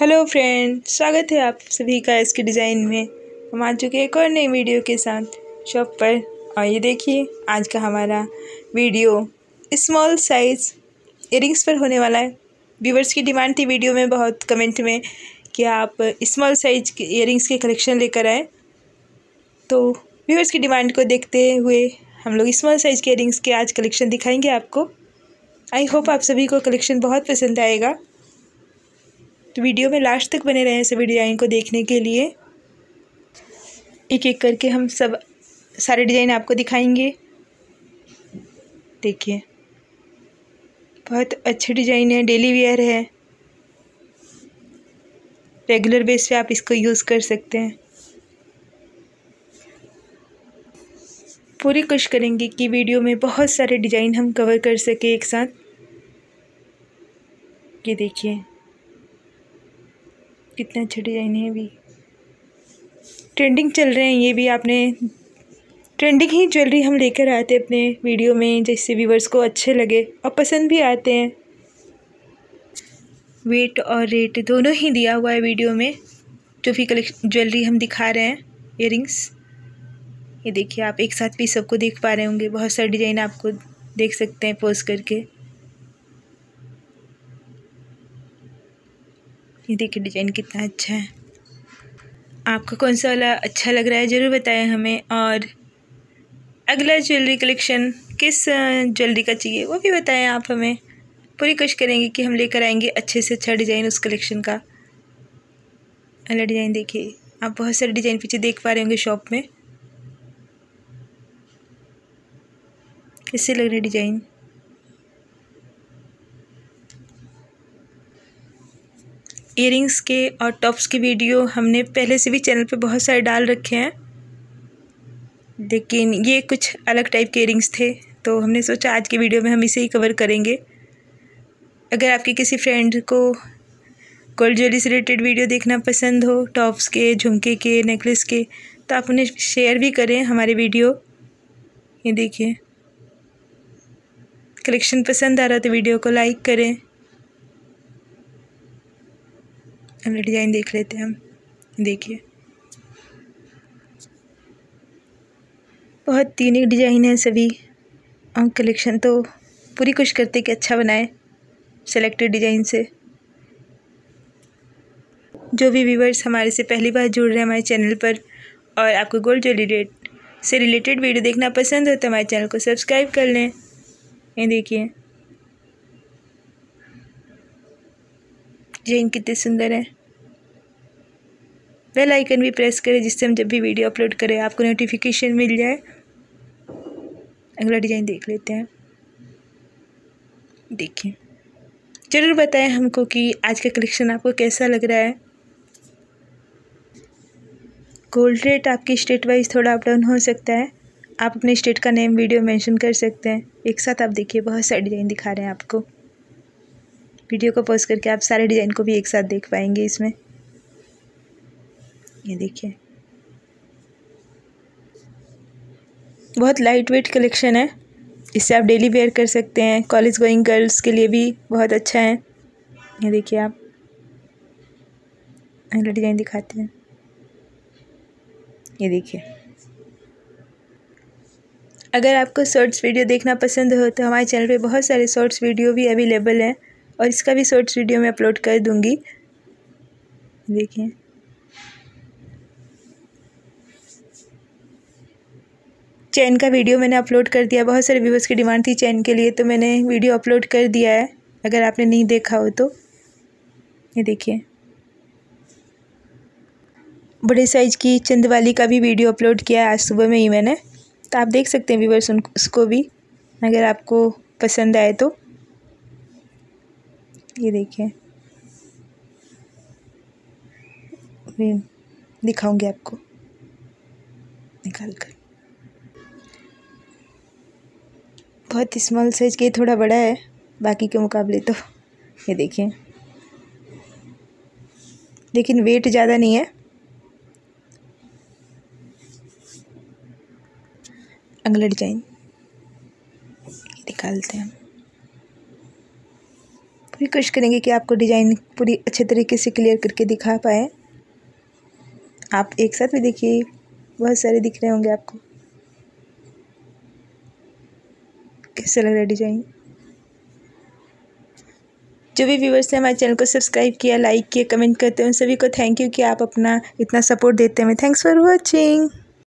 Hello friend, स्वागत है आप सभी का इसके डिज़ाइन में। हम आ चुके एक और नई वीडियो के साथ शॉप पर। और ये देखिए, आज का हमारा वीडियो स्मॉल साइज़ इयरिंग्स पर होने वाला है। व्यूवर्स की डिमांड थी वीडियो में बहुत कमेंट में, कि आप स्मॉल साइज़ के इयरिंग्स के कलेक्शन लेकर आए। तो व्यूवर्स की डिमांड को देखते हुए हम लोग स्मॉल साइज़ के इयरिंग्स के आज कलेक्शन दिखाएँगे आपको। आई होप आप सभी को कलेक्शन बहुत पसंद आएगा। तो वीडियो में लास्ट तक बने रहें सभी डिज़ाइन को देखने के लिए। एक एक करके हम सब सारे डिज़ाइन आपको दिखाएँगे। देखिए, बहुत अच्छे डिज़ाइन है, डेली वेयर है। रेगुलर बेस पे आप इसको यूज़ कर सकते हैं। पूरी कोशिश करेंगे कि वीडियो में बहुत सारे डिज़ाइन हम कवर कर सके एक साथ। ये देखिए। कितना अच्छे डिज़ाइन है भी ट्रेंडिंग चल रहे हैं, ये भी आपने ट्रेंडिंग ही ज्वेलरी हम लेकर आते हैं अपने वीडियो में, जिससे व्यूवर्स को अच्छे लगे और पसंद भी आते हैं वेट और रेट दोनों ही दिया हुआ है वीडियो में, जो भी कलेक्शन ज्वेलरी हम दिखा रहे हैं इयरिंग्स ये देखिए, आप एक साथ भी सबको देख पा रहे होंगे, बहुत सारे डिज़ाइन आपको देख सकते हैं पोस्ट करके। ये देखिए डिज़ाइन कितना अच्छा है। आपको कौन सा वाला अच्छा लग रहा है, ज़रूर बताएँ हमें। और अगला ज्वेलरी कलेक्शन किस ज्वेलरी का चाहिए, वो भी बताएँ आप हमें। पूरी कोशिश करेंगे कि हम लेकर आएँगे अच्छे से अच्छा डिज़ाइन उस कलेक्शन का। अगला डिज़ाइन देखिए, आप बहुत सारे डिज़ाइन पीछे देख पा रहे होंगे शॉप में। कैसे लग रहे डिज़ाइन। इयरिंग्स के और टॉप्स की वीडियो हमने पहले से भी चैनल पे बहुत सारे डाल रखे हैं। लेकिन ये कुछ अलग टाइप के इयरिंग्स थे तो हमने सोचा आज की वीडियो में हम इसे ही कवर करेंगे। अगर आपके किसी फ्रेंड को गोल्ड ज्वेलरी से रिलेटेड वीडियो देखना पसंद हो टॉप्स के, झुमके के नेकलेस के तो आप उन्हें शेयर भी करें हमारे वीडियो ये देखिए। कलेक्शन पसंद आ रहा तो वीडियो को लाइक करें। हमने डिज़ाइन देख लेते हैं, हम देखिए। बहुत यूनिक डिज़ाइन है सभी। और कलेक्शन तो पूरी कोशिश करते कि अच्छा बनाए सेलेक्टेड डिज़ाइन से। जो भी व्यूवर्स हमारे से पहली बार जुड़ रहे हैं हमारे चैनल पर, और आपको गोल्ड ज्वेलरी रेट से रिलेटेड वीडियो देखना पसंद हो तो हमारे चैनल को सब्सक्राइब कर लें। ये देखिए। जैन कितने सुंदर है। बेल आइकन भी प्रेस करें जिससे हम जब भी वीडियो अपलोड करें, आपको नोटिफिकेशन मिल जाए। अगला डिज़ाइन देख लेते हैं। देखिए। ज़रूर बताएँ हमको कि आज का कलेक्शन आपको कैसा लग रहा है। गोल्ड रेट आपकी स्टेट वाइज थोड़ा अप डाउन हो सकता है। आप अपने स्टेट का नेम वीडियो मेंशन कर सकते हैं। एक साथ आप देखिए, बहुत सारे डिज़ाइन दिखा रहे हैं आपको। वीडियो को पोस्ट करके आप सारे डिज़ाइन को भी एक साथ देख पाएँगे इसमें। ये देखिए। बहुत लाइट वेट कलेक्शन है। इससे आप डेली वेयर कर सकते हैं। कॉलेज गोइंग गर्ल्स के लिए भी बहुत अच्छा है। ये देखिए आप। अगला डिज़ाइन दिखाते हैं। ये देखिए। अगर आपको शॉर्ट्स वीडियो देखना पसंद हो तो हमारे चैनल पे बहुत सारे शॉर्ट्स वीडियो भी अवेलेबल हैं। और इसका भी शॉर्ट्स वीडियो मैं अपलोड कर दूँगी। देखिए। चैन का वीडियो मैंने अपलोड कर दिया। बहुत सारे व्यूवर्स की डिमांड थी चैन के लिए तो मैंने वीडियो अपलोड कर दिया है। अगर आपने नहीं देखा हो तो। ये देखिए। बड़े साइज़ की चंदवाली का भी वीडियो अपलोड किया है। आज सुबह में ही मैंने। तो आप देख सकते हैं व्यूवर्स उसको भी। अगर आपको पसंद आए तो। ये देखिए। दिखाऊँगी आपको। निकाल कर। बहुत स्मॉल साइज़ के थोड़ा बड़ा है, बाकी के मुकाबले तो। ये देखिए। लेकिन वेट ज़्यादा नहीं है। अगला डिज़ाइन निकालते हैं। भी कोशिश करेंगे कि आपको डिज़ाइन पूरी अच्छे तरीके से क्लियर करके दिखा पाए। आप एक साथ भी देखिए, बहुत सारे दिख रहे होंगे आपको। कैसा लग रहा है डिज़ाइन? जो भी व्यूवर्स ने हमारे चैनल को सब्सक्राइब किया लाइक किया कमेंट करते हैं, उन सभी को थैंक यू कि आप अपना इतना सपोर्ट देते हैं। Thanks for watching